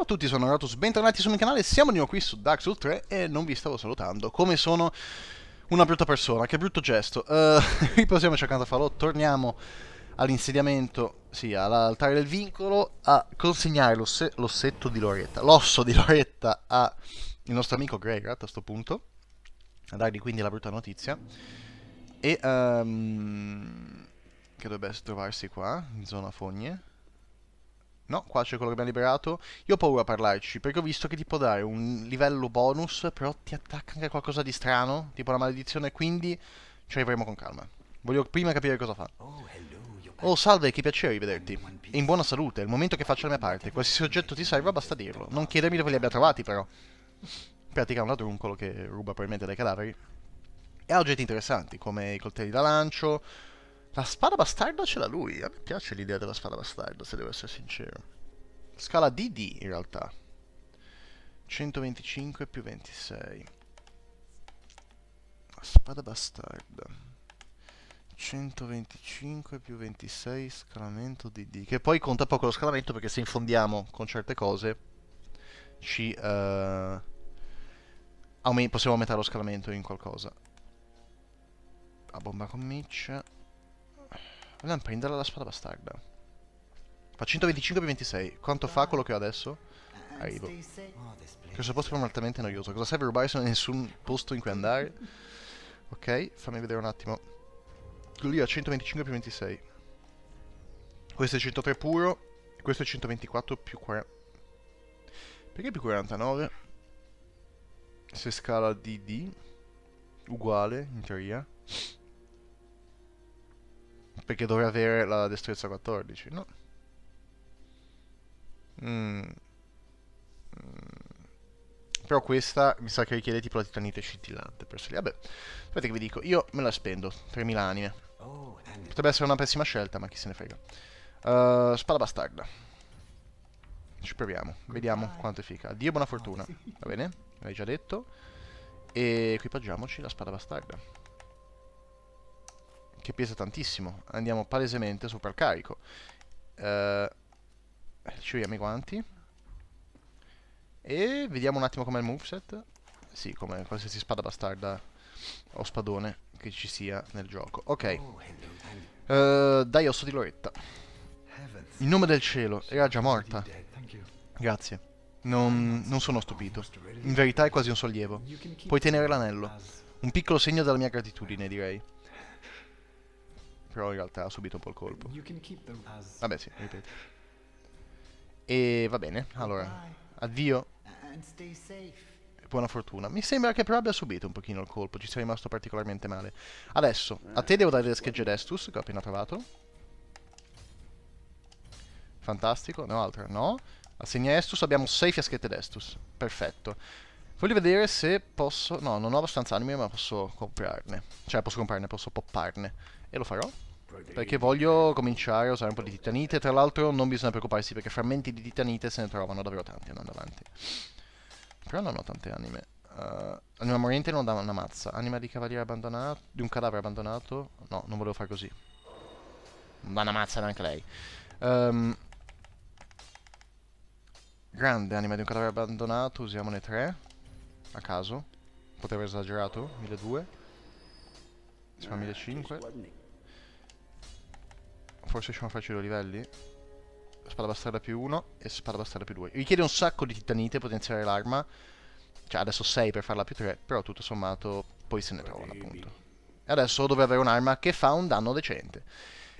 Ciao a tutti, sono Ratus, bentornati sul mio canale, siamo di nuovo qui su Dark Souls 3 e non vi stavo salutando, come sono una brutta persona, che brutto gesto. Uh, riposiamoci accanto a falò, torniamo all'insediamento, sì, all'altare del vincolo, a consegnare l'ossetto di Loretta, l'osso di Loretta al nostro amico Greyrat a questo punto, a dargli quindi la brutta notizia, e um, che dovrebbe trovarsi qua, in zona fogne. No, qua c'è quello che abbiamo liberato. Io ho paura a parlarci, perché ho visto che ti può dare un livello bonus, però ti attacca anche qualcosa di strano, tipo la maledizione, quindi ci arriveremo con calma. Voglio prima capire cosa fa. Oh, salve, che piacere rivederti. E in buona salute, è il momento che faccio la mia parte. Qualsiasi oggetto ti serva, basta dirlo. Non chiedermi dove li abbia trovati, però. In pratica è un ladruncolo che ruba probabilmente dai cadaveri. E ha oggetti interessanti, come i coltelli da lancio, la spada bastarda ce l'ha lui. A me piace l'idea della spada bastarda, se devo essere sincero. Scala DD, in realtà. 125 più 26. La spada bastarda. 125 più 26 scalamento DD. Che poi conta poco lo scalamento perché se infondiamo con certe cose ci... Uh, possiamo aumentare lo scalamento in qualcosa. La bomba con Mitch. Vogliamo prendere la spada bastarda. Fa 125 più 26. Quanto fa quello che ho adesso? Arrivo. Questo posto è altamente noioso. Cosa serve rubare se non hai nessun posto in cui andare? Ok, fammi vedere un attimo. Quello lì ha 125 più 26. Questo è 103 puro. Questo è 124 più 40. Perché più 49? Se scala DD. Uguale, in teoria. Perché dovrei avere la destrezza 14, no? Mm. Mm. Però questa mi sa che richiede tipo la titanite scintillante per lì. Vabbè, aspetta che vi dico, io me la spendo, 3.000 anime. Potrebbe essere una pessima scelta, ma chi se ne frega. Uh, spada bastarda. Ci proviamo, vediamo quanto è efficace. Addio buona fortuna, va bene? L'hai già detto. E equipaggiamoci la spada bastarda che pesa tantissimo. Andiamo palesemente sopra il carico. Uh, ci vediamo i guanti. E vediamo un attimo com'è il moveset. Sì, come qualsiasi spada bastarda o spadone che ci sia nel gioco. Ok. Uh, dai osso di Loretta. In nome del cielo, era già morta. Grazie. Non, non sono stupito. In verità è quasi un sollievo. Puoi tenere l'anello. Un piccolo segno della mia gratitudine, direi. Però in realtà ha subito un po' il colpo. Vabbè sì, ripeto. E va bene, allora. Addio. Buona fortuna. Mi sembra che però abbia subito un pochino il colpo, ci sia rimasto particolarmente male. Adesso, a te devo dare le schegge d'Estus, che ho appena trovato. Fantastico, no, altra no. Assegna Estus, abbiamo 6 fiaschette d'Estus. Perfetto. Voglio vedere se posso... No, non ho abbastanza anime, ma posso comprarne. Cioè, posso comprarne, posso popparne. E lo farò. Perché voglio cominciare a usare un po' di titanite. Tra l'altro non bisogna preoccuparsi perché frammenti di titanite se ne trovano davvero tanti andando avanti. Però non ho tante anime. Uh, anima morente non dà una mazza. Anima di cavaliere abbandonato. Di un cadavere abbandonato. No, non volevo fare così. Non dà una mazza neanche lei. Um, grande anima di un cadavere abbandonato. Usiamone tre. A caso. Potevo aver esagerato. 1200. Siamo a 1500. Forse riusciamo a farci due livelli. Spada bastarda più 1 e spada bastarda più 2. Richiede un sacco di titanite potenziare l'arma. Cioè adesso 6 per farla più 3, però tutto sommato poi se ne trovano appunto. E adesso dovrei avere un'arma che fa un danno decente.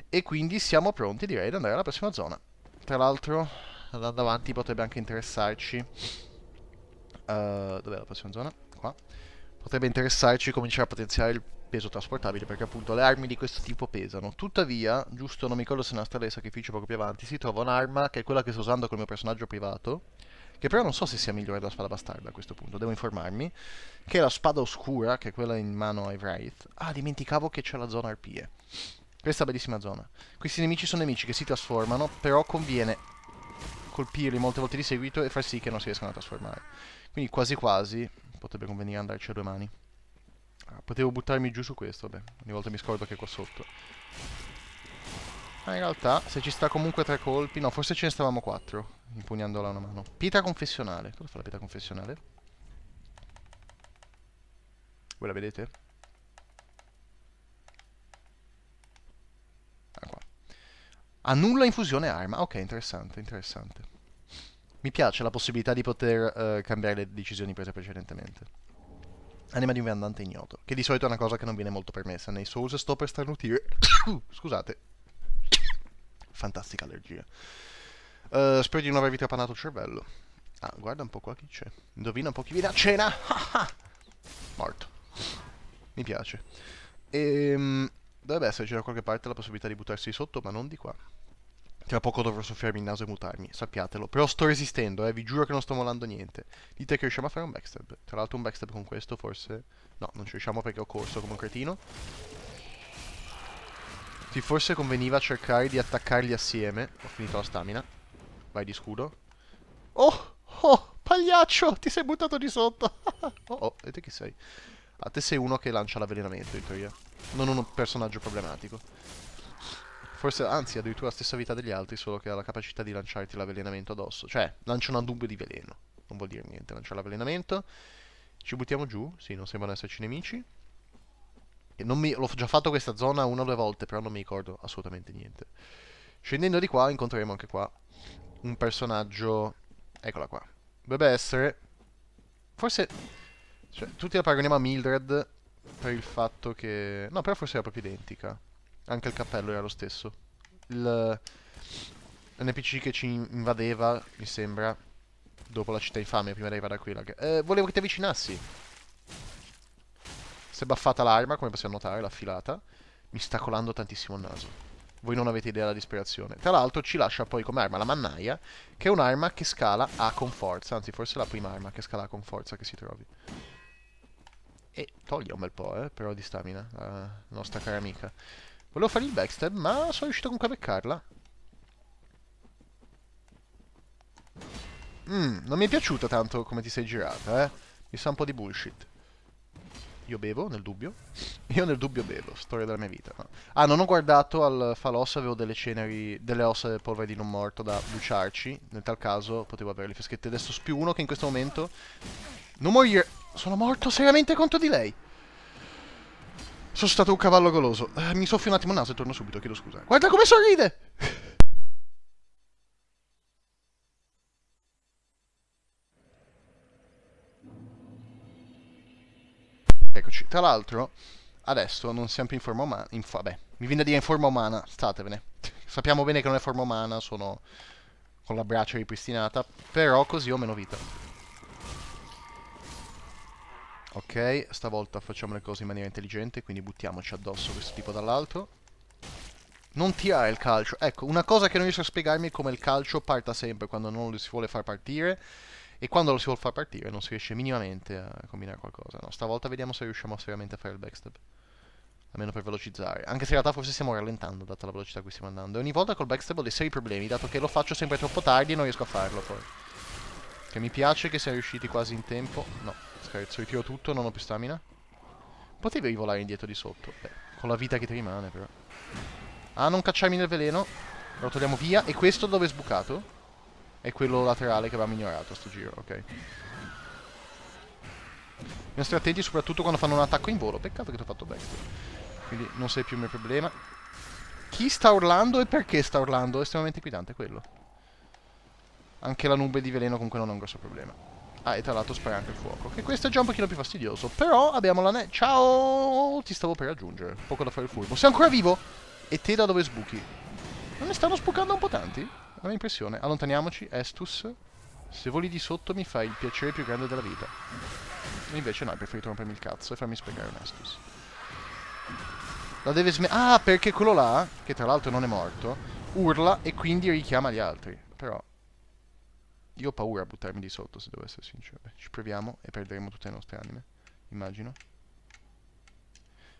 E quindi siamo pronti direi ad andare alla prossima zona. Tra l'altro andando avanti potrebbe anche interessarci... Uh, dov'è la prossima zona? Qua. Potrebbe interessarci cominciare a potenziare il peso trasportabile perché appunto le armi di questo tipo pesano. Tuttavia, giusto non mi ricordo se nella strada di sacrificio poco più avanti, si trova un'arma che è quella che sto usando con il mio personaggio privato, che però non so se sia migliore della spada bastarda a questo punto, devo informarmi, che è la spada oscura, che è quella in mano ai Wraith. Ah, dimenticavo che c'è la zona arpie. Questa bellissima zona. Questi nemici sono nemici che si trasformano, però conviene colpirli molte volte di seguito e far sì che non si riescano a trasformare. Quindi quasi quasi potrebbe convenire andarci a due mani. Ah, potevo buttarmi giù su questo, vabbè. Ogni volta mi scordo che è qua sotto. Ma in realtà, se ci sta comunque tre colpi... No, forse ce ne stavamo quattro, impugnandola una mano. Pietra confessionale. Cosa fa la pietra confessionale? Voi la vedete? Ah, qua. Annulla infusione arma. Ok, interessante, interessante. Mi piace la possibilità di poter uh, cambiare le decisioni prese precedentemente. Anima di un viandante ignoto, che di solito è una cosa che non viene molto permessa nei Souls. Sto per starnutire. Scusate. Fantastica allergia. Uh, spero di non avervi trapanato il cervello. Ah, guarda un po' qua chi c'è. Indovina un po' chi viene a cena. Morto. Mi piace. Ehm, dovrebbe esserci da qualche parte la possibilità di buttarsi sotto, ma non di qua. Tra poco dovrò soffiarmi il naso e mutarmi, sappiatelo. Però sto resistendo, eh, vi giuro che non sto mollando niente. Dite che riusciamo a fare un backstab. Tra l'altro un backstab con questo forse... No, non ci riusciamo perché ho corso come un cretino. Sì, forse conveniva cercare di attaccarli assieme. Ho finito la stamina. Vai di scudo. Oh! Oh! Pagliaccio! Ti sei buttato di sotto! oh oh, e te chi sei? Ah, te sei uno che lancia l'avvelenamento in teoria. Non un personaggio problematico. Forse, anzi, addirittura la stessa vita degli altri, solo che ha la capacità di lanciarti l'avvelenamento addosso. Cioè, lancia una dubbio di veleno. Non vuol dire niente, lancia l'avvelenamento. Ci buttiamo giù. Sì, non sembrano esserci nemici. Mi... L'ho già fatto questa zona una o due volte, però non mi ricordo assolutamente niente. Scendendo di qua incontreremo anche qua un personaggio... Eccola qua. Dovrebbe essere... Forse... Cioè, tutti la paragoniamo a Mildred per il fatto che... No, però forse era proprio identica. Anche il cappello era lo stesso. Il NPC che ci invadeva, mi sembra, dopo la città infame, prima di arrivare a quella. Eh, volevo che ti avvicinassi. Si è buffata l'arma, come possiamo notare, l'ha affilata. Mi sta colando tantissimo il naso. Voi non avete idea della disperazione. Tra l'altro ci lascia poi come arma la mannaia, che è un'arma che scala A con forza. Anzi, forse è la prima arma che scala A con forza che si trovi. E toglie un bel po', eh, però di stamina, la nostra cara amica. Volevo fare il backstab, ma sono riuscito comunque a beccarla. Mmm, non mi è piaciuta tanto come ti sei girata, eh. Mi sa un po' di bullshit. Io bevo, nel dubbio. Io nel dubbio bevo, storia della mia vita. No. Ah, non ho guardato al falò avevo delle ceneri, delle ossa del polvere di non morto da bruciarci. Nel tal caso potevo avere le fischette. Adesso più uno che in questo momento... Non morire! Sono morto seriamente contro di lei! Sono stato un cavallo goloso. Eh, mi soffio un attimo il naso e torno subito, chiedo scusa. Guarda come sorride! Eccoci. Tra l'altro, adesso non siamo più in forma umana. In vabbè, mi viene a dire in forma umana. Statevene. Sappiamo bene che non è forma umana, sono con la braccia ripristinata. Però così ho meno vita. Ok, stavolta facciamo le cose in maniera intelligente, quindi buttiamoci addosso questo tipo dall'altro. Non tirare il calcio. Ecco, una cosa che non riesco a spiegarmi è come il calcio parta sempre quando non lo si vuole far partire e quando lo si vuole far partire non si riesce minimamente a combinare qualcosa. No, stavolta vediamo se riusciamo seriamente a fare il backstab. Almeno per velocizzare. Anche se in realtà forse stiamo rallentando, data la velocità a cui stiamo andando. E ogni volta col backstab ho dei seri problemi, dato che lo faccio sempre troppo tardi e non riesco a farlo poi. Che mi piace che sia riusciti quasi in tempo. No, scherzo, ritiro tutto, non ho più stamina. Potevi rivolare indietro di sotto. Beh, con la vita che ti rimane però. Ah, non cacciarmi nel veleno. Lo togliamo via. E questo dove è sbucato? È quello laterale che avevamo ignorato sto giro, ok. Bisogna stare attenti soprattutto quando fanno un attacco in volo. Peccato che ti ho fatto backstab. Quindi non sei più il mio problema. Chi sta urlando e perché sta urlando? È estremamente inquietante quello. Anche la nube di veleno comunque non è un grosso problema. Ah, e tra l'altro spara anche il fuoco. Che questo è già un pochino più fastidioso. Però abbiamo la ne... Ciao! Ti stavo per raggiungere. Poco da fare il furbo. Sei ancora vivo? E te da dove sbuchi? Non ne stanno sbucando un po' tanti? Ho l'impressione. Allontaniamoci. Estus. Se voli di sotto mi fai il piacere più grande della vita. Invece no, hai preferito rompermi il cazzo e farmi spiegare un Estus. La deve smettere... Ah, perché quello là, che tra l'altro non è morto, urla e quindi richiama gli altri. Però io ho paura a buttarmi di sotto, se devo essere sincero. Beh, ci proviamo e perderemo tutte le nostre anime. Immagino.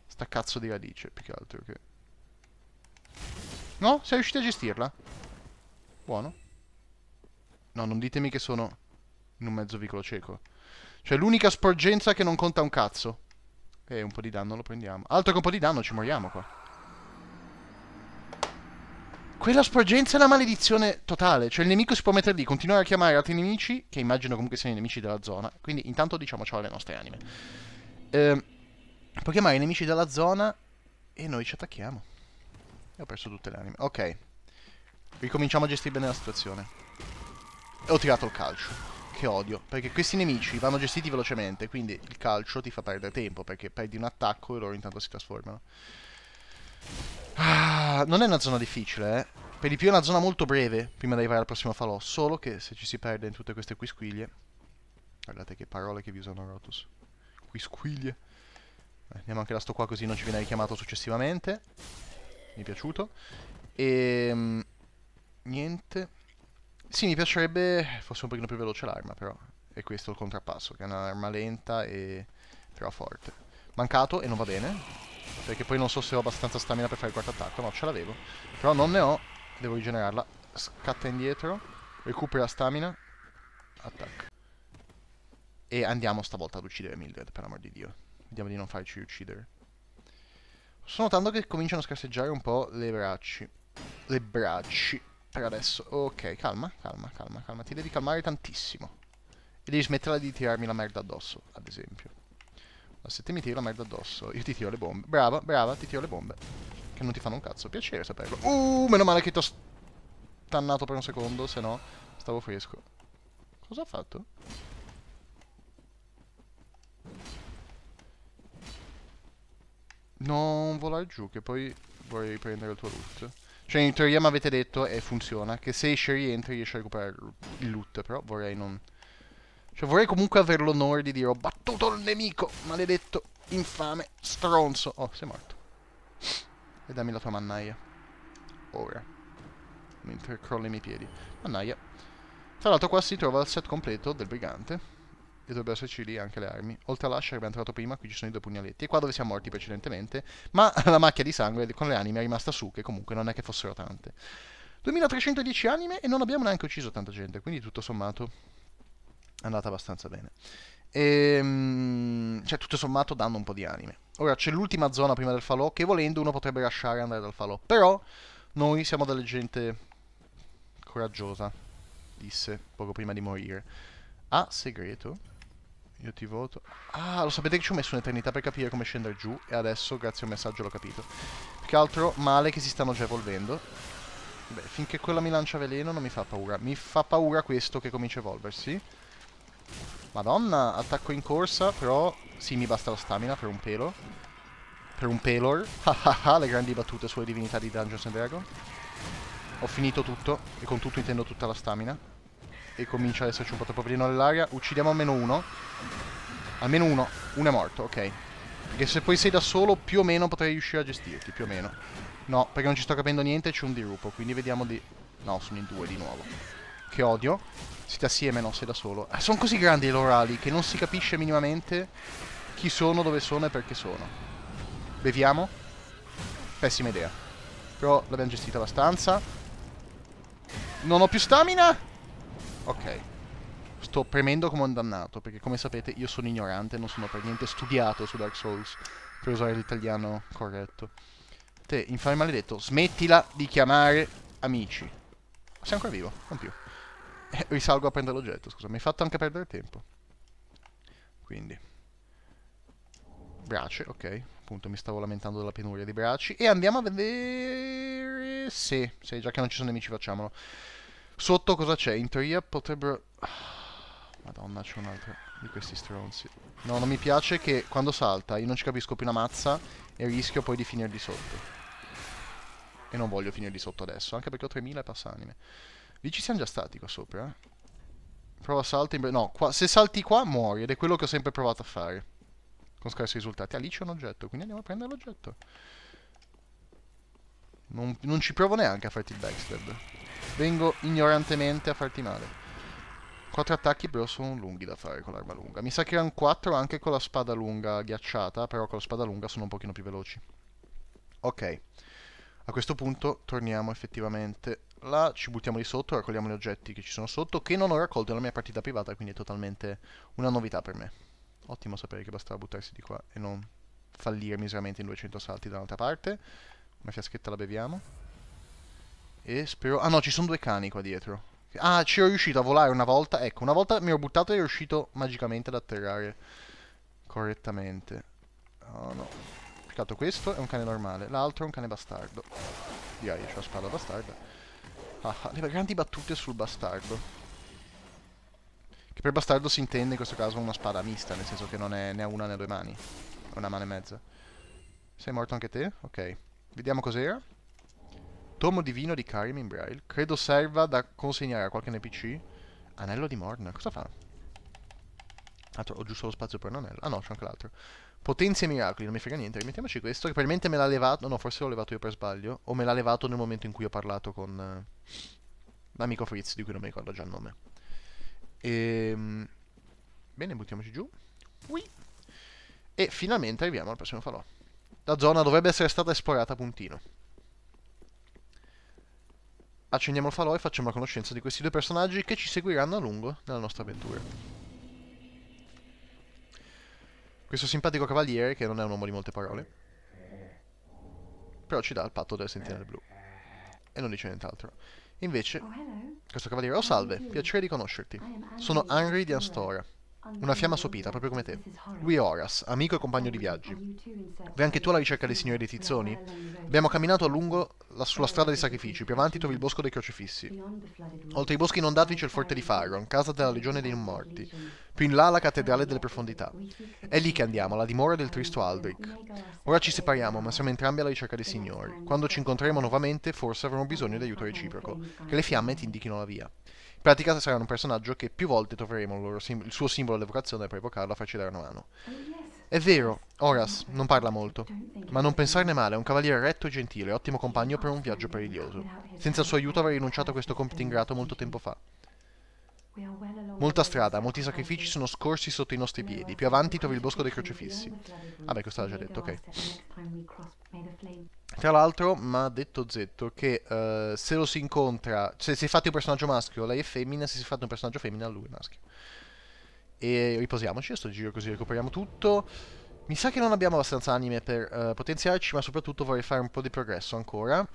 Sta cazzo di radice, più che altro che... No? Sei riuscito a gestirla? Buono. No, non ditemi che sono in un mezzo vicolo cieco. Cioè, l'unica sporgenza che non conta un cazzo. E un po' di danno lo prendiamo. Altro che un po' di danno, ci moriamo qua. Quella sporgenza è una maledizione totale. Cioè, il nemico si può mettere lì, continuare a chiamare altri nemici, che immagino comunque siano i nemici della zona. Quindi, intanto diciamo ciao alle nostre anime. Eh, può chiamare i nemici della zona e noi ci attacchiamo. E ho perso tutte le anime. Ok. Ricominciamo a gestire bene la situazione. E ho tirato il calcio. Che odio. Perché questi nemici vanno gestiti velocemente. Quindi il calcio ti fa perdere tempo. Perché perdi un attacco e loro intanto si trasformano. Ah, non è una zona difficile, eh. Per di più è una zona molto breve prima di arrivare al prossimo falò. Solo che se ci si perde in tutte queste quisquiglie... Guardate che parole che vi usano Rotus. Quisquiglie. Eh, andiamo anche da sto qua così non ci viene richiamato successivamente. Mi è piaciuto. E... Ehm, niente. Sì, mi piacerebbe fosse un pochino più veloce l'arma, però. E questo è il contrappasso, che è un'arma lenta e... però forte. Mancato e non va bene. Perché poi non so se ho abbastanza stamina per fare il quarto attacco. No, ce l'avevo. Però non ne ho. Devo rigenerarla. Scatta indietro. Recupera stamina. Attacca. E andiamo stavolta ad uccidere Mildred, per amor di Dio. Vediamo di non farci uccidere. Sto notando che cominciano a scarseggiare un po' le bracci. Le bracci. Per adesso. Ok, calma, calma, calma, calma. Ti devi calmare tantissimo. E devi smetterla di tirarmi la merda addosso, ad esempio. Se te mi tiri la merda addosso, io ti tiro le bombe. Brava, brava, ti tiro le bombe. Che non ti fanno un cazzo. Piacere saperlo. Uh, meno male che ti ho stannato per un secondo, se no stavo fresco. Cosa ha fatto? Non volare giù, che poi vorrei riprendere il tuo loot. Cioè, in teoria mi avete detto, e funziona, che se esce e rientri riesci a recuperare il loot, però vorrei non... Cioè vorrei comunque avere l'onore di dire ho battuto il nemico, maledetto, infame, stronzo. Oh, sei morto. E dammi la tua mannaia. Ora. Mentre crolli i miei piedi. Mannaia. Tra l'altro qua si trova il set completo del brigante. E dovrebbero esserci lì anche le armi. Oltre all'ascia che abbiamo trovato prima, qui ci sono i due pugnaletti. E qua dove siamo morti precedentemente. Ma la macchia di sangue con le anime è rimasta su, che comunque non è che fossero tante. 2310 anime e non abbiamo neanche ucciso tanta gente, quindi tutto sommato è andata abbastanza bene. E, ehm, cioè, tutto sommato danno un po' di anime. Ora, c'è l'ultima zona prima del falò, che volendo uno potrebbe lasciare andare dal falò. Però, noi siamo delle gente coraggiosa, disse poco prima di morire. Ah, segreto? Io ti voto. Ah, lo sapete che ci ho messo un'eternità per capire come scendere giù, e adesso, grazie a un messaggio, l'ho capito. Più che altro, male che si stanno già evolvendo. Beh, finché quella mi lancia veleno non mi fa paura. Mi fa paura questo che comincia a evolversi. Madonna, attacco in corsa, però sì, mi basta la stamina per un pelo. Per un pelor. Hahaha, le grandi battute sulle divinità di Dungeons and Dragons. Ho finito tutto, e con tutto intendo tutta la stamina. E comincia ad esserci un po' troppo veleno nell'aria. Uccidiamo almeno uno. Almeno uno. Uno è morto, ok. Perché se poi sei da solo, più o meno potrei riuscire a gestirti, più o meno. No, perché non ci sto capendo niente, c'è un dirupo, quindi vediamo di... No, sono in due di nuovo. Che odio. Siete assieme, no? Sei da solo. Ah, sono così grandi i loro ali che non si capisce minimamente chi sono, dove sono e perché sono. Beviamo? Pessima idea. Però l'abbiamo gestita abbastanza. Non ho più stamina? Ok. Sto premendo come un dannato, perché come sapete io sono ignorante, non sono per niente studiato su Dark Souls, per usare l'italiano corretto. Te, infame maledetto, smettila di chiamare amici. Sei ancora vivo? Non più. Risalgo a prendere l'oggetto, scusa, mi hai fatto anche perdere tempo. Quindi. Brace, ok. Appunto mi stavo lamentando della penuria di bracci. E andiamo a vedere... Sì, sì, già che non ci sono nemici facciamolo. Sotto cosa c'è? In teoria potrebbero... Madonna, c'è un altro di questi stronzi. No, non mi piace che quando salta io non ci capisco più una mazza e rischio poi di finire di sotto. E non voglio finire di sotto adesso, anche perché ho 3000 e passa anime. Lì ci siamo già stati qua sopra. Eh? Prova salto in... No, qua, se salti qua muori ed è quello che ho sempre provato a fare. Con scarsi risultati. Ah, lì c'è un oggetto, quindi andiamo a prendere l'oggetto. Non, non, ci provo neanche a farti il backstab. Vengo ignorantemente a farti male. Quattro attacchi però sono lunghi da fare con l'arma lunga. Mi sa che erano quattro anche con la spada lunga ghiacciata, però con la spada lunga sono un pochino più veloci. Ok. A questo punto torniamo effettivamente là, ci buttiamo di sotto, raccogliamo gli oggetti che ci sono sotto, che non ho raccolto nella mia partita privata, quindi è totalmente una novità per me. Ottimo sapere che bastava buttarsi di qua e non fallire miseramente in 200 salti da un'altra parte. Una fiaschetta la beviamo. E spero... Ah no, ci sono due cani qua dietro. Ah, ci ero riuscito a volare una volta. Ecco, una volta mi ero buttato e ero riuscito magicamente ad atterrare correttamente. Oh no. Peccato, questo è un cane normale, l'altro è un cane bastardo. Direi, c'è la spada bastarda. Ah, ah, le grandi battute sul bastardo. Che per bastardo si intende in questo caso una spada mista, nel senso che non è né una né due mani. È una mano e mezza. Sei morto anche te? Ok. Vediamo cos'era. Tomo divino di Karim in braille. Credo serva da consegnare a qualche NPC. Anello di Morna. Cosa fa? Altro, ho giusto lo spazio per un anello. Ah no, c'è anche l'altro. Potenzia e miracoli, non mi frega niente. Rimettiamoci questo, che probabilmente me l'ha levato... No, forse l'ho levato io per sbaglio. O me l'ha levato nel momento in cui ho parlato con... Uh, l'amico Fritz, di cui non mi ricordo già il nome. Ehm... Bene, buttiamoci giù. Ui. E finalmente arriviamo al prossimo falò. La zona dovrebbe essere stata esplorata a puntino accendiamo il falò e facciamo la conoscenza di questi due personaggi che ci seguiranno a lungo nella nostra avventura. Questo simpatico cavaliere, che non è un uomo di molte parole, però ci dà il patto delle sentinelle blu. E non dice nient'altro. Invece, oh, questo cavaliere, oh salve, piacere di conoscerti. Sono Henry di Astora. Una fiamma sopita, proprio come te. Lui è Horace, amico e compagno di viaggi. Vai anche tu alla ricerca dei signori dei tizzoni? Abbiamo camminato a lungo la, sulla strada dei sacrifici, più avanti trovi il bosco dei crocifissi. Oltre ai boschi inondati c'è il forte di Faron, casa della legione dei non morti. Più in là la cattedrale delle profondità. È lì che andiamo, alla dimora del tristo Aldrich. Ora ci separiamo, ma siamo entrambi alla ricerca dei signori. Quando ci incontreremo nuovamente, forse avremo bisogno di aiuto reciproco. Che le fiamme ti indichino la via. In pratica sarà un personaggio che più volte troveremo il, il suo simbolo d'evocazione per evocarlo a farci dare una mano. È vero, Horace non parla molto, ma non pensarne male, è un cavaliere retto e gentile, ottimo compagno per un viaggio periglioso. Senza il suo aiuto avrei rinunciato a questo compito ingrato molto tempo fa. Molta strada, molti sacrifici sono scorsi sotto i nostri piedi. Più avanti trovi il bosco dei crocifissi. Vabbè, questo l'ha già detto, ok. Tra l'altro, mi ha detto Zetto che uh, se lo si incontra, se si è fatto un personaggio maschio, lei è femmina, se si è fatto un personaggio femmina, lui è maschio. E riposiamoci, a sto giro così recuperiamo tutto. Mi sa che non abbiamo abbastanza anime per uh, potenziarci, ma soprattutto vorrei fare un po' di progresso ancora.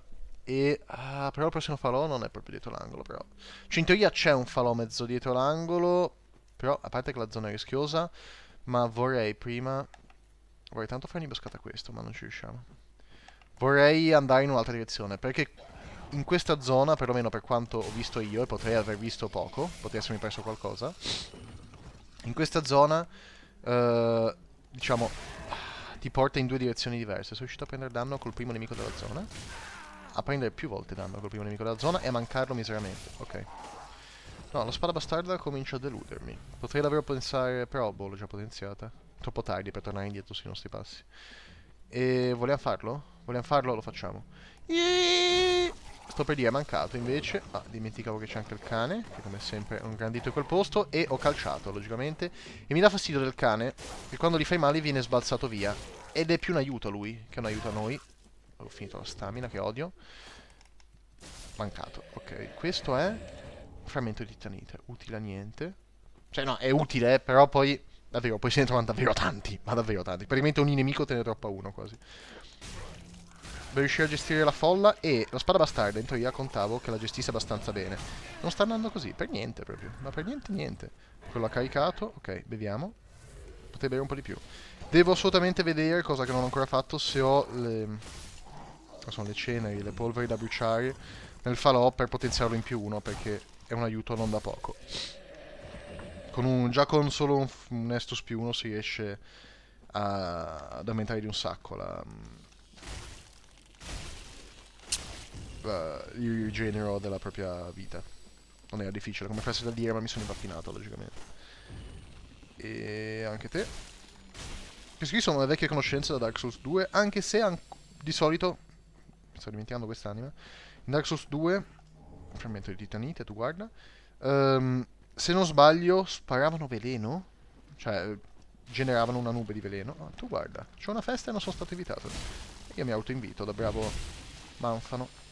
E ah, però il prossimo falò non è proprio dietro l'angolo, però. Cioè, in teoria c'è un falò mezzo dietro l'angolo, però a parte che la zona è rischiosa, ma vorrei prima vorrei tanto fare un'imboscata a questo, ma non ci riusciamo. Vorrei andare in un'altra direzione, perché in questa zona, perlomeno per quanto ho visto io, e potrei aver visto poco, potrei essermi perso qualcosa, in questa zona, uh, diciamo, ti porta in due direzioni diverse. Sono riuscito a prendere danno col primo nemico della zona a prendere più volte danno col primo nemico della zona e a mancarlo miseramente. Ok. No, la spada bastarda comincia a deludermi. Potrei davvero pensare... Però, boh, l'ho già potenziata. Troppo tardi per tornare indietro sui nostri passi. E vogliamo farlo? Vogliamo farlo? Lo facciamo. Eeeh! Sto per dire, è mancato invece. Ah, dimenticavo che c'è anche il cane, che come sempre è un grandito in quel posto. E ho calciato, logicamente. E mi dà fastidio del cane, che quando gli fai male viene sbalzato via. Ed è più un aiuto a lui, che un aiuto a noi. Ho finito la stamina che odio. Mancato. Ok, questo è frammento di titanite. Utile a niente. Cioè no, è utile, però poi... Davvero, poi se ne trovano davvero tanti. Ma davvero tanti. Praticamente ogni nemico te ne troppa uno quasi. Per riuscire a gestire la folla e la spada bastarda in teoria contavo che la gestisse abbastanza bene. Non sta andando così, per niente proprio. Ma per niente niente. Quello ha caricato. Ok, beviamo. Potrei bere un po' di più. Devo assolutamente vedere, cosa che non ho ancora fatto, se ho le sono le ceneri, le polveri da bruciare nel falò per potenziarlo in più uno perché è un aiuto non da poco. Con un, già con solo un, un Estus più uno si riesce a, ad aumentare di un sacco la, la, il rigenero della propria vita. Non era difficile come fosse da dire ma mi sono impappinato logicamente. E anche te. Queste qui sono le vecchie conoscenze da Dark Souls 2 anche se di solito sto dimenticando quest'anima. In Dark Souls 2, frammento di titanite, tu guarda. Um, se non sbaglio, sparavano veleno. Cioè, generavano una nube di veleno. Oh, tu guarda, c'è una festa e non sono stato invitato. Io mi autoinvito da bravo Manfano.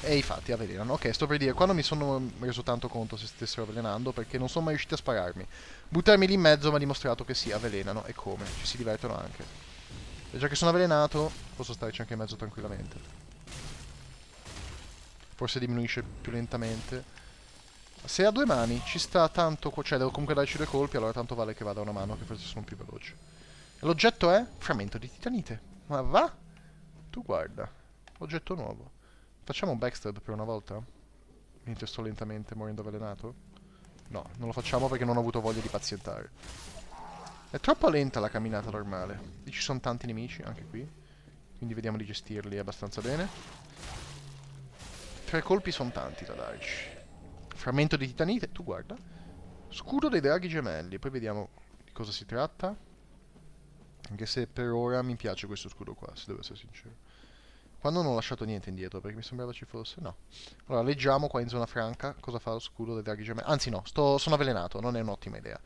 E infatti avvelenano. Ok, sto per dire, qua non mi sono reso tanto conto se stessero avvelenando perché non sono mai riusciti a spararmi. Buttarmi lì in mezzo mi ha dimostrato che sì, avvelenano e come. Ci si divertono anche. E già che sono avvelenato, posso starci anche in mezzo tranquillamente. Forse diminuisce più lentamente. Se ha due mani ci sta tanto... Cioè devo comunque darci due colpi, allora tanto vale che vada una mano, che forse sono più veloci. L'oggetto è frammento di titanite. Ma va? Tu guarda. Oggetto nuovo. Facciamo un backstab per una volta? Mentre sto lentamente morendo avvelenato? No, non lo facciamo perché non ho avuto voglia di pazientare. È troppo lenta la camminata normale. Lì ci sono tanti nemici, anche qui. Quindi vediamo di gestirli abbastanza bene. Tre colpi sono tanti da darci. Frammento di titanite, tu guarda. Scudo dei draghi gemelli, poi vediamo di cosa si tratta. Anche se per ora mi piace questo scudo qua, se devo essere sincero. Quando non ho lasciato niente indietro, perché mi sembrava ci fosse. No. Allora, leggiamo qua in zona franca cosa fa lo scudo dei draghi gemelli. Anzi no, sto, sono avvelenato, non è un'ottima idea.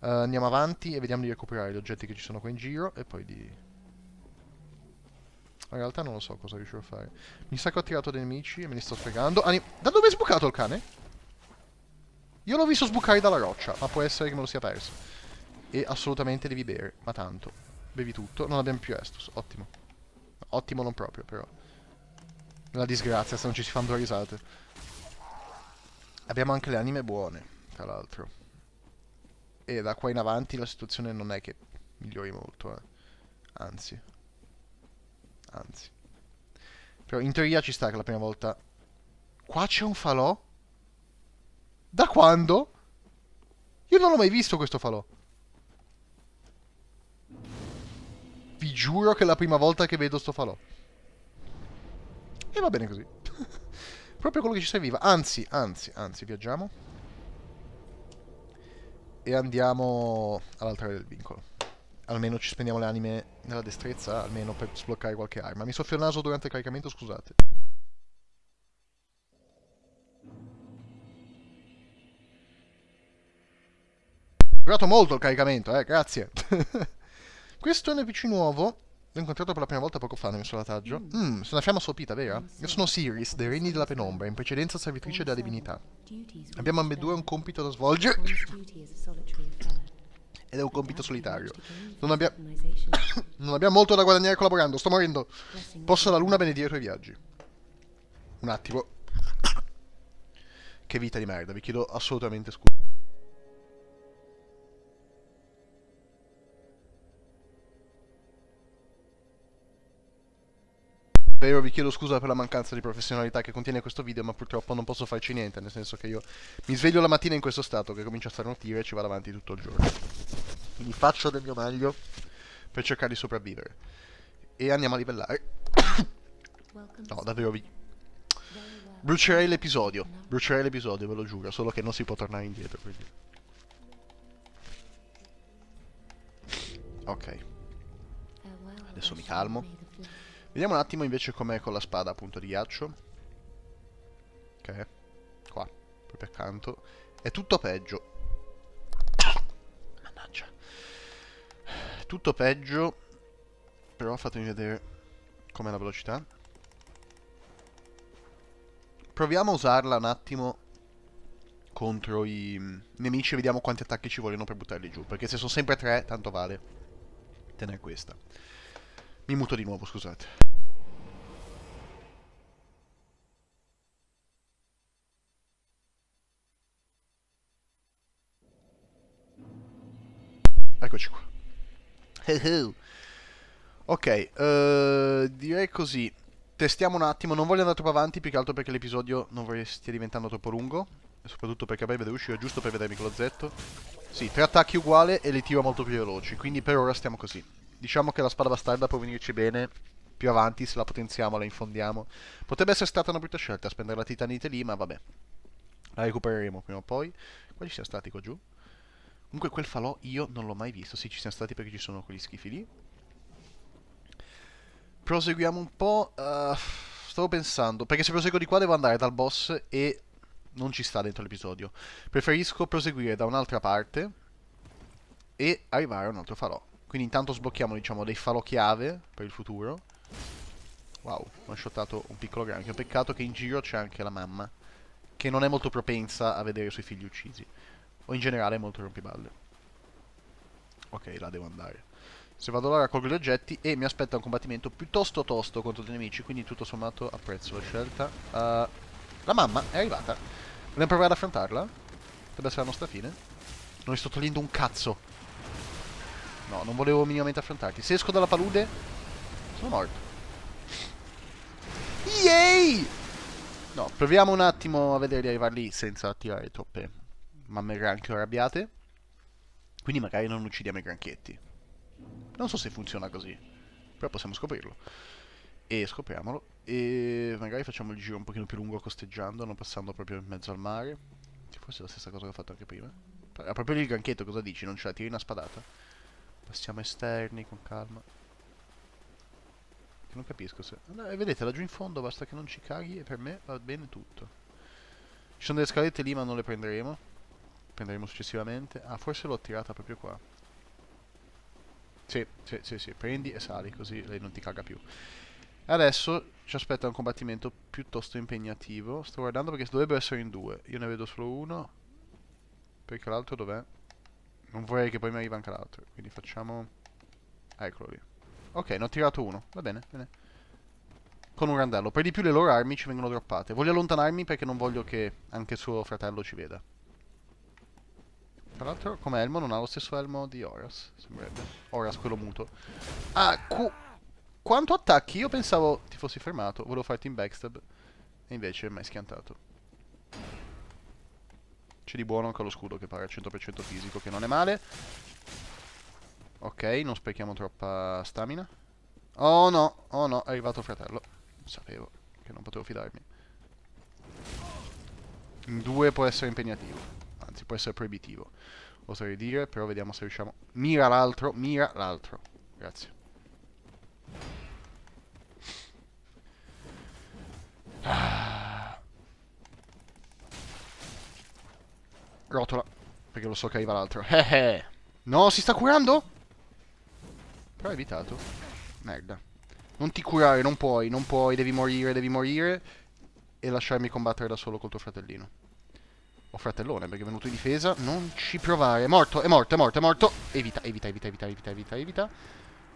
Uh, andiamo avanti e vediamo di recuperare gli oggetti che ci sono qua in giro e poi di... In realtà non lo so cosa riuscirò a fare. Mi sa che ho tirato dei nemici e me li sto fregando. Anim da dove è sbucato il cane? Io l'ho visto sbucare dalla roccia, ma può essere che me lo sia perso. E assolutamente devi bere, ma tanto. Bevi tutto. Non abbiamo più Estus, ottimo. Ottimo non proprio, però. La disgrazia, se non ci si fanno due risate. Abbiamo anche le anime buone, tra l'altro. E da qua in avanti la situazione non è che migliori molto, eh. Anzi. Anzi. Però in teoria ci sta che la prima volta... Qua c'è un falò? Da quando? Io non l'ho mai visto questo falò. Vi giuro che è la prima volta che vedo sto falò. E va bene così. Proprio quello che ci serviva. Anzi, anzi, anzi, viaggiamo. E andiamo all'altra del vincolo. Almeno ci spendiamo le anime nella destrezza, almeno per sbloccare qualche arma. Mi soffio il naso durante il caricamento, scusate. È durato molto il caricamento, eh, grazie. Questo NPC nuovo l'ho incontrato per la prima volta poco fa nel salvataggio. Mmm, sei una fiamma sopita, vera? Io sono Siris, dei Regni della Penombra, in precedenza servitrice della divinità. Abbiamo ambedue un compito da svolgere. Ed è un compito solitario. Non, abbia... non abbiamo molto da guadagnare collaborando, sto morendo. Possa la luna benedire i tuoi viaggi. Un attimo. Che vita di merda, vi chiedo assolutamente scusa. Davvero vi chiedo scusa per la mancanza di professionalità che contiene questo video, ma purtroppo non posso farci niente, nel senso che io mi sveglio la mattina in questo stato, che comincia a starnutire e ci vado avanti tutto il giorno. Quindi faccio del mio meglio per cercare di sopravvivere. E andiamo a livellare. no, davvero vi... Brucerei l'episodio, brucerei l'episodio, ve lo giuro, solo che non si può tornare indietro, quindi... Ok. Adesso mi calmo. Vediamo un attimo invece com'è con la spada appunto di ghiaccio. Ok, qua, proprio accanto. È tutto peggio. Mannaggia. Tutto peggio. Però fatemi vedere com'è la velocità. Proviamo a usarla un attimo contro i nemici e vediamo quanti attacchi ci vogliono per buttarli giù. Perché se sono sempre tre, tanto vale tenere questa. Mi muto di nuovo, scusate. Eccoci qua. ok, uh, direi così. Testiamo un attimo, non voglio andare troppo avanti, più che altro perché l'episodio non vorrei stia diventando troppo lungo. E soprattutto perché a breve devo uscire giusto per vedermi con lo Z. Sì, tre attacchi uguali e li tiro molto più veloci, quindi per ora stiamo così. Diciamo che la spada bastarda può venirci bene più avanti se la potenziamo, la infondiamo. Potrebbe essere stata una brutta scelta spendere la titanite lì, ma vabbè. La recupereremo prima o poi. Quali siamo stati qua giù? Comunque quel falò io non l'ho mai visto. Sì, ci siamo stati perché ci sono quegli schifi lì. Proseguiamo un po'. Uh, stavo pensando, perché se proseguo di qua devo andare dal boss e non ci sta dentro l'episodio. Preferisco proseguire da un'altra parte e arrivare a un altro falò. Quindi intanto sblocchiamo, diciamo, dei falò chiave per il futuro. Wow, ho shottato un piccolo granchio. Peccato che in giro c'è anche la mamma, che non è molto propensa a vedere i suoi figli uccisi. O in generale è molto rompiballe. Ok, là devo andare. Se vado là raccolgo gli oggetti e mi aspetta un combattimento piuttosto tosto contro dei nemici, quindi tutto sommato apprezzo la scelta. Uh, La mamma è arrivata. Vogliamo provare ad affrontarla? Dovrebbe essere la nostra fine. Non sto togliendo un cazzo. No, non volevo minimamente affrontarti. Se esco dalla palude, sono morto. Yay! No, proviamo un attimo a vedere di arrivare lì senza attirare troppe mamme granchio arrabbiate. Quindi magari non uccidiamo i granchietti. Non so se funziona così, però possiamo scoprirlo. E scopriamolo. E magari facciamo il giro un pochino più lungo costeggiando, non passando proprio in mezzo al mare. Forse è la stessa cosa che ho fatto anche prima. Era proprio lì il granchetto, cosa dici? Non ce la tiri una spadata? Passiamo esterni con calma. Che non capisco se... Eh, vedete, laggiù in fondo basta che non ci caghi e per me va bene tutto. Ci sono delle scalette lì ma non le prenderemo. Prenderemo successivamente. Ah, forse l'ho tirata proprio qua. Sì, sì, sì, sì. Prendi e sali, così lei non ti caga più. Adesso ci aspetta un combattimento piuttosto impegnativo. Sto guardando perché dovrebbero essere in due. Io ne vedo solo uno. Perché l'altro dov'è? Non vorrei che poi mi arriva anche l'altro. Quindi facciamo... Eccolo lì. Ok, ne ho tirato uno. Va bene, bene. Con un randello. Per di più le loro armi ci vengono droppate. Voglio allontanarmi perché non voglio che anche suo fratello ci veda. Tra l'altro, come elmo, non ha lo stesso elmo di Horas, sembrerebbe. Horas, quello muto. Ah, cu quanto attacchi? Io pensavo ti fossi fermato. Volevo farti in backstab. E invece mi hai schiantato. C'è di buono anche lo scudo che pare al 100% fisico, che non è male. Ok, non sprechiamo troppa stamina. Oh no, oh no, è arrivato il fratello. Sapevo che non potevo fidarmi. In due può essere impegnativo. Anzi, può essere proibitivo. Oserei dire, però vediamo se riusciamo... Mira l'altro, mira l'altro. Grazie. Rotola. Perché lo so che arriva l'altro. Eh eh. No, si sta curando? Però ha evitato. Merda. Non ti curare, non puoi, non puoi, devi morire, devi morire. E lasciarmi combattere da solo col tuo fratellino. O fratellone, perché è venuto in difesa. Non ci provare. È morto, è morto, è morto, è morto. Evita, evita, evita, evita, evita, evita, evita.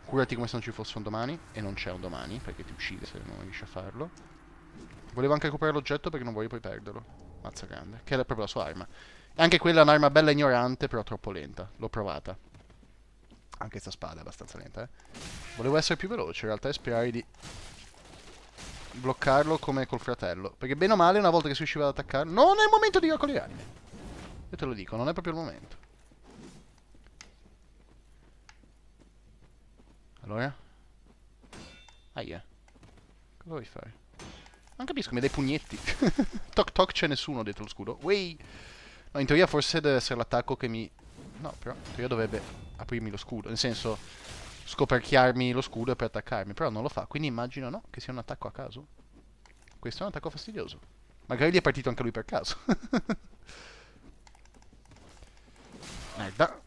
Curati come se non ci fosse un domani. E non c'è un domani, perché ti uccide se non riesci a farlo. Volevo anche recuperare l'oggetto perché non voglio poi perderlo. Mazza grande. Che era proprio la sua arma. Anche quella è un'arma bella ignorante, però troppo lenta. L'ho provata. Anche sta spada è abbastanza lenta, eh. Volevo essere più veloce, in realtà, e sperare di bloccarlo come col fratello. Perché bene o male, una volta che si riusciva ad attaccare... Non è il momento di raccogliere anime. Io te lo dico, non è proprio il momento. Allora? Aia. Cosa vuoi fare? Non capisco, mi dai pugnetti. toc toc c'è nessuno dietro lo scudo. Wey! No, in teoria forse deve essere l'attacco che mi... No, però in teoria dovrebbe aprirmi lo scudo. Nel senso, scoperchiarmi lo scudo per attaccarmi. Però non lo fa, quindi immagino no, che sia un attacco a caso. Questo è un attacco fastidioso. Magari gli è partito anche lui per caso. Merda.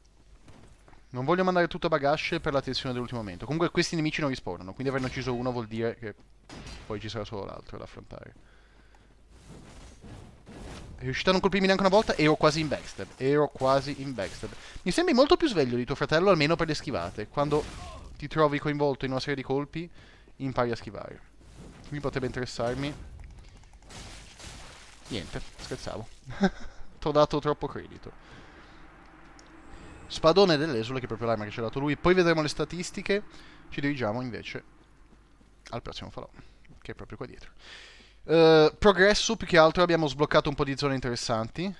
Non voglio mandare tutto a bagasce per la tensione dell'ultimo momento. Comunque questi nemici non rispawnano, quindi averne ucciso uno vuol dire che poi ci sarà solo l'altro da affrontare. È riuscito a non colpirmi neanche una volta ero quasi in backstab. Ero quasi in backstab. Mi sembri molto più sveglio di tuo fratello, almeno per le schivate. Quando ti trovi coinvolto in una serie di colpi, impari a schivare. Quindi potrebbe interessarmi. Niente, scherzavo. Ti ho dato troppo credito. Spadone dell'esule, che è proprio l'arma che ci ha dato lui. Poi vedremo le statistiche. Ci dirigiamo invece al prossimo falò, che è proprio qua dietro. Uh, progresso, più che altro abbiamo sbloccato un po' di zone interessanti.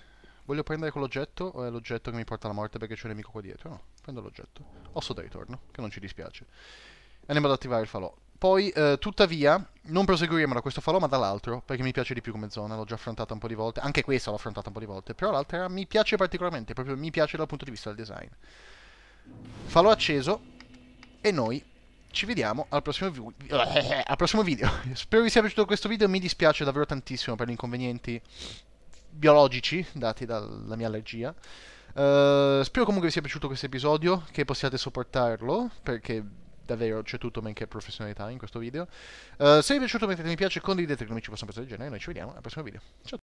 Voglio prendere quell'oggetto o è l'oggetto che mi porta alla morte perché c'è un nemico qua dietro? No, prendo l'oggetto. Osso da ritorno, che non ci dispiace. Andiamo ad attivare il falò. Poi, uh, tuttavia, non proseguiremo da questo falò ma dall'altro, perché mi piace di più come zona, l'ho già affrontata un po' di volte. Anche questa l'ho affrontata un po' di volte, però l'altra mi piace particolarmente, proprio mi piace dal punto di vista del design. Falò acceso e noi ci vediamo al prossimo, vi al prossimo video. Spero vi sia piaciuto questo video, mi dispiace davvero tantissimo per gli inconvenienti biologici dati dalla mia allergia. Uh, spero comunque vi sia piaciuto questo episodio, che possiate sopportarlo, perché davvero c'è tutto men che professionalità in questo video. Uh, se vi è piaciuto mettete mi piace, condividete con amici possono pensare del genere, noi ci vediamo al prossimo video. Ciao!